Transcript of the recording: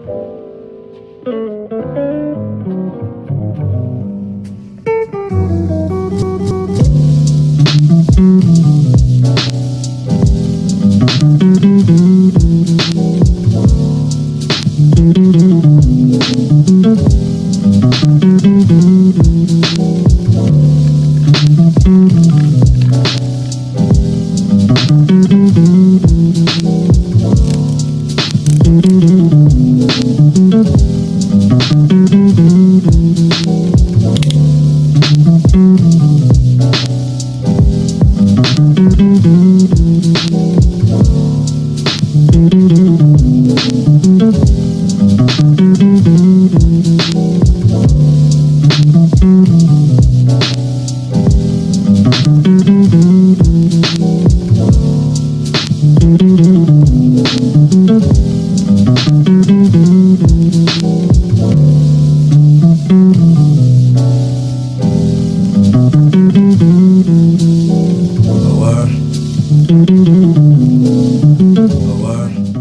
A word. A word.